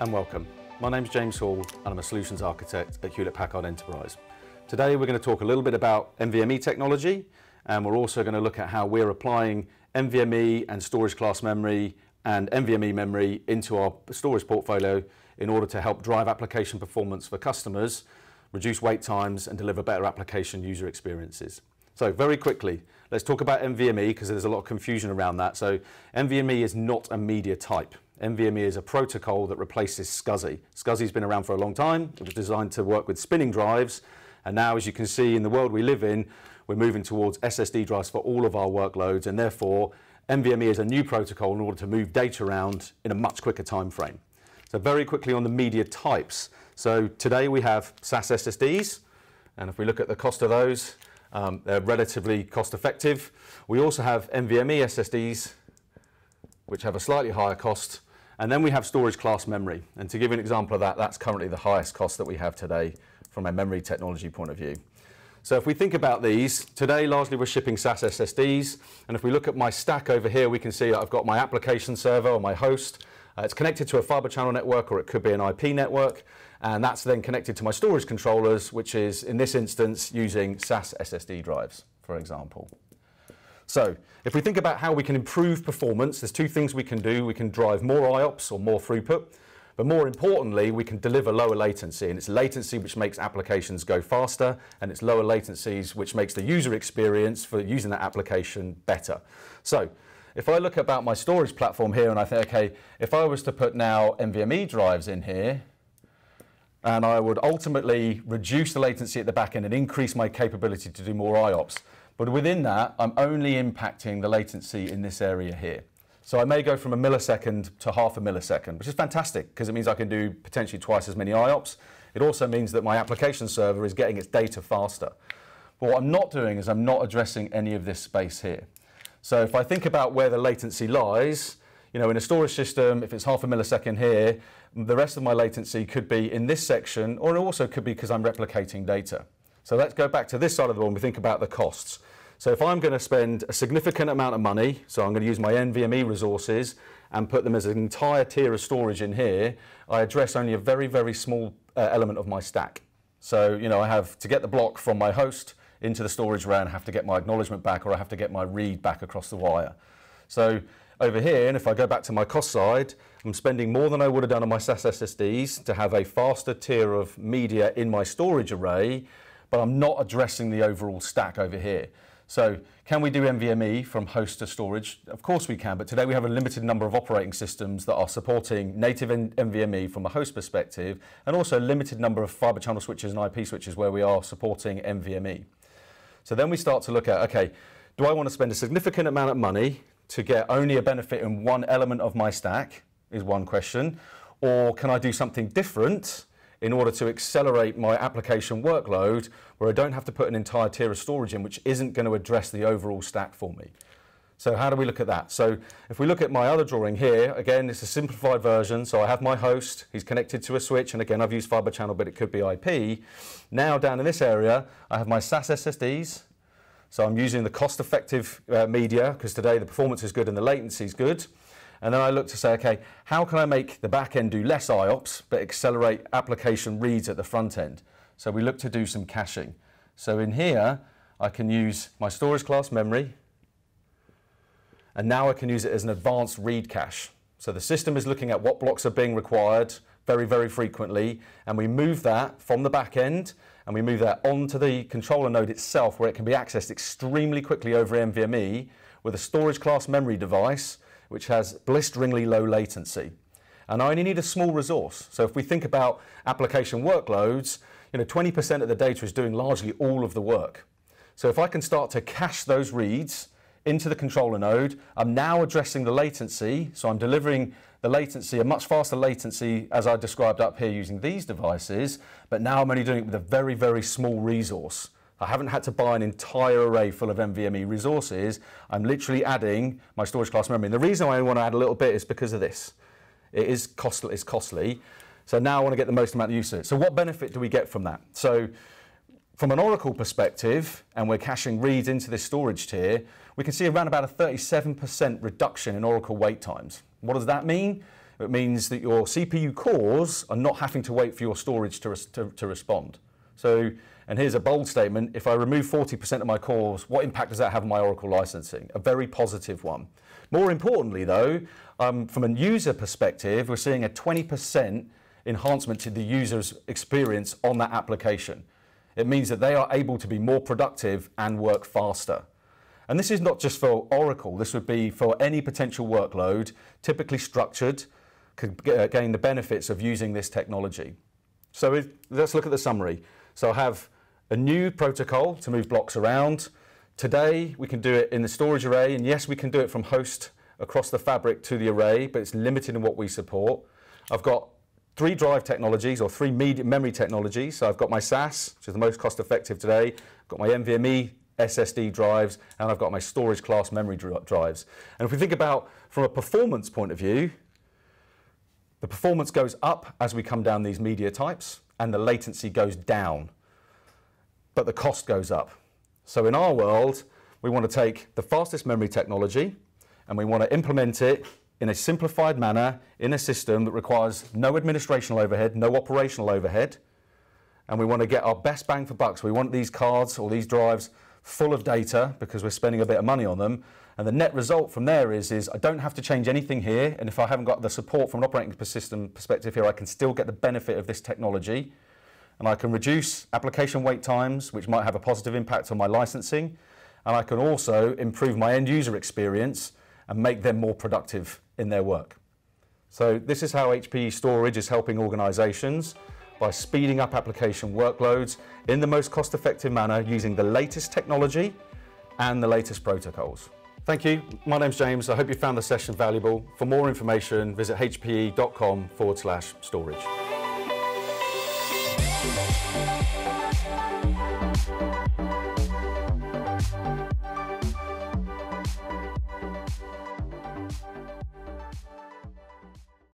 and welcome. My name's James Hall and I'm a solutions architect at Hewlett Packard Enterprise. Today we're going to talk a little bit about NVMe technology and we're also going to look at how we're applying NVMe and storage class memory and NVMe memory into our storage portfolio in order to help drive application performance for customers, reduce wait times and deliver better application user experiences. So very quickly, let's talk about NVMe because there's a lot of confusion around that. So NVMe is not a media type. NVMe is a protocol that replaces SCSI. SCSI's been around for a long time. It was designed to work with spinning drives. And now, as you can see, in the world we live in, we're moving towards SSD drives for all of our workloads. And therefore, NVMe is a new protocol in order to move data around in a much quicker time frame. So very quickly on the media types. So today we have SAS SSDs. And if we look at the cost of those, um, they're relatively cost effective. We also have NVMe SSDs, which have a slightly higher cost. And then we have storage class memory. And to give you an example of that, that's currently the highest cost that we have today from a memory technology point of view. So if we think about these, today largely we're shipping SAS SSDs. And if we look at my stack over here, we can see I've got my application server or my host. Uh, it's connected to a fiber channel network or it could be an IP network. And that's then connected to my storage controllers, which is in this instance using SAS SSD drives, for example. So if we think about how we can improve performance, there's two things we can do. We can drive more IOPS or more throughput. But more importantly, we can deliver lower latency, and it's latency which makes applications go faster, and it's lower latencies which makes the user experience for using that application better. So if I look about my storage platform here and I think, okay, if I was to put now NVMe drives in here, and I would ultimately reduce the latency at the back end and increase my capability to do more IOPS. But within that, I'm only impacting the latency in this area here. So I may go from a millisecond to half a millisecond, which is fantastic because it means I can do potentially twice as many IOPS. It also means that my application server is getting its data faster. But what I'm not doing is I'm not addressing any of this space here. So if I think about where the latency lies, you know, in a storage system, if it's half a millisecond here, the rest of my latency could be in this section, or it also could be because I'm replicating data. So let's go back to this side of the wall and we think about the costs. So if I'm going to spend a significant amount of money, so I'm going to use my NVMe resources and put them as an entire tier of storage in here, I address only a very, very small uh, element of my stack. So, you know, I have to get the block from my host into the storage RAN, have to get my acknowledgement back, or I have to get my read back across the wire. So over here, and if I go back to my cost side, I'm spending more than I would have done on my SAS SSDs to have a faster tier of media in my storage array, but I'm not addressing the overall stack over here. So can we do NVMe from host to storage? Of course we can, but today we have a limited number of operating systems that are supporting native NVMe from a host perspective, and also a limited number of fiber channel switches and IP switches where we are supporting NVMe. So then we start to look at, okay, do I want to spend a significant amount of money to get only a benefit in one element of my stack, is one question, or can I do something different in order to accelerate my application workload where I don't have to put an entire tier of storage in, which isn't going to address the overall stack for me. So how do we look at that? So if we look at my other drawing here, again, it's a simplified version. So I have my host, he's connected to a switch, and again, I've used fiber channel, but it could be IP. Now down in this area, I have my SAS SSDs. So I'm using the cost-effective uh, media because today the performance is good and the latency is good. And then I look to say, okay, how can I make the back end do less IOPS but accelerate application reads at the front end? So we look to do some caching. So in here, I can use my storage class memory, and now I can use it as an advanced read cache. So the system is looking at what blocks are being required very, very frequently, and we move that from the back end, and we move that onto the controller node itself where it can be accessed extremely quickly over NVMe with a storage class memory device which has blisteringly low latency. And I only need a small resource. So if we think about application workloads, you know, 20% of the data is doing largely all of the work. So if I can start to cache those reads into the controller node, I'm now addressing the latency. So I'm delivering the latency, a much faster latency as I described up here using these devices, but now I'm only doing it with a very, very small resource. I haven't had to buy an entire array full of NVMe resources. I'm literally adding my storage class memory. And the reason I want to add a little bit is because of this. It is costly. It's costly. So now I want to get the most amount of use of it. So what benefit do we get from that? So from an Oracle perspective, and we're caching reads into this storage tier, we can see around about a 37% reduction in Oracle wait times. What does that mean? It means that your CPU cores are not having to wait for your storage to, to, to respond. So, and here's a bold statement, if I remove 40% of my cores, what impact does that have on my Oracle licensing? A very positive one. More importantly though, um, from a user perspective, we're seeing a 20% enhancement to the user's experience on that application. It means that they are able to be more productive and work faster. And this is not just for Oracle, this would be for any potential workload, typically structured, could uh, gain the benefits of using this technology. So let's look at the summary. So I have a new protocol to move blocks around. Today we can do it in the storage array, and yes, we can do it from host across the fabric to the array, but it's limited in what we support. I've got three drive technologies or three memory technologies. So I've got my SAS, which is the most cost effective today, I've got my NVMe SSD drives, and I've got my storage class memory drives. And if we think about from a performance point of view, the performance goes up as we come down these media types, and the latency goes down, but the cost goes up. So in our world, we want to take the fastest memory technology, and we want to implement it in a simplified manner in a system that requires no administrational overhead, no operational overhead, and we want to get our best bang for bucks. We want these cards or these drives full of data because we're spending a bit of money on them. And the net result from there is, is I don't have to change anything here. And if I haven't got the support from an operating system perspective here, I can still get the benefit of this technology. And I can reduce application wait times, which might have a positive impact on my licensing. And I can also improve my end user experience and make them more productive in their work. So this is how HPE Storage is helping organizations by speeding up application workloads in the most cost-effective manner using the latest technology and the latest protocols. Thank you. My name's James. I hope you found the session valuable. For more information, visit hpe.com forward slash storage.